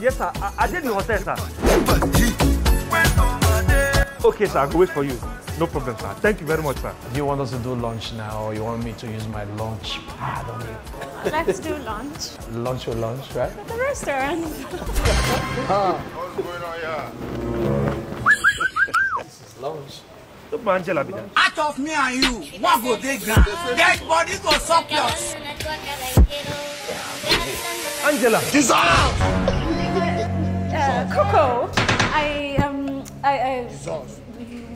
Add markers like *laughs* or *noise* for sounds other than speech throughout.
Yes, sir. I, I did the hotel, sir. Okay, sir. I will wait for you. No problem, sir. Thank you very much, sir. Do you want us to do lunch now or you want me to use my lunch pad on you? Let's do lunch Lunch or lunch, right? at the restaurant. What's going on here? This is Lunch. Look, my Angela, be there. Out of me and you, what go dey ground? Dead body go suck yours. Angela. Uh, Coco, I um, I, I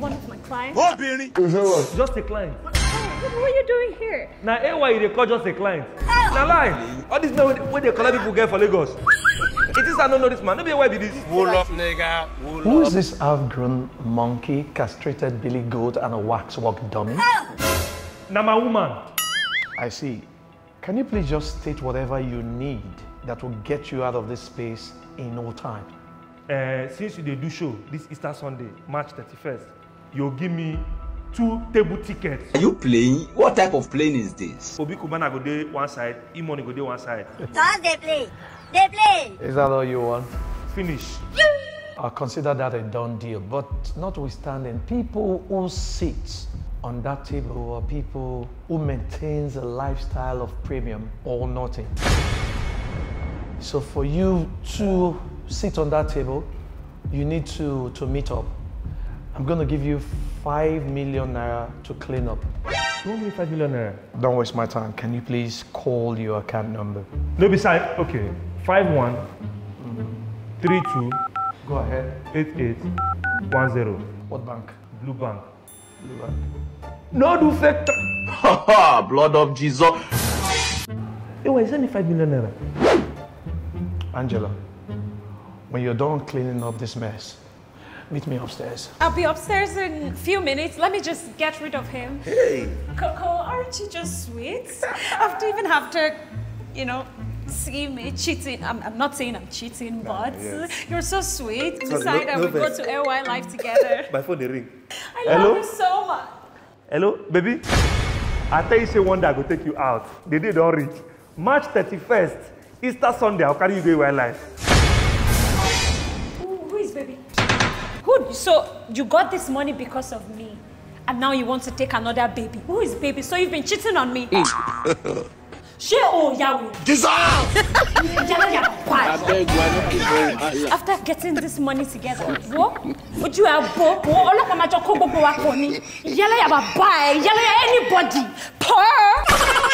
one of my clients. Obìnrin. Just a client. What are you doing here? Now, AY, they call just a client. Now, lie. All this men when they collect people get for Lagos. It is I don't know this man. No be AY be this. Wool up, nigga. Wool Who is this half-grown monkey, castrated billy goat, and a waxwork dummy? Now, my woman. I see. Can you please just state whatever you need that will get you out of this space in no time? Uh, since you dey do show this Easter Sunday, March 31st, you give me two table tickets. Are you playing? What type of plane is this? Obi Kubana go dey one side, Imoni go dey one side. Don't they play? They play. Is that all you want? Finish. I'll consider that a done deal. But notwithstanding, people who sit on that table are people who maintains a lifestyle of premium or nothing. So for you to sit on that table, you need to, to meet up. I'm going to give you 5 million naira to clean up. You want me five million naira? Don't waste my time. Can you please call your account number? No be side. Okay. Five one, three two, Go ahead. eight eight, one zero. What bank? Blue Bank. Blue bank. No do fake. Tra- Haha, blood of Jesus. AY, send me five million naira. Angela, when you're done cleaning up this mess, meet me upstairs. I'll be upstairs in a few minutes. Let me just get rid of him. Hey. Coco, aren't you just sweet? After even after, you know, see me cheating. I'm, I'm not saying I'm cheating, but you're so sweet. Sorry, Decide no- that no we go vex. to LY life together. *laughs* My phone dey ring. I Hello? love you so much. Hello, baby. I tell you say one day I go take you out. The day don reach. March 31st, Easter Sunday, I'll carry you go wildlife. Who, So you got this money because of me, and now you want to take another baby. Who is baby? So you've been cheating on me. *laughs* Ṣé o Yahweh? Yálà yà pa ẹ̀. After getting this money together, wo ojú ẹ bó wo ọlọ́pàá máa jọ kó gbogbo wa pọ̀ ni. Yálà yà bá bá ẹ, yálà yà anybody. Pọ́ọ́.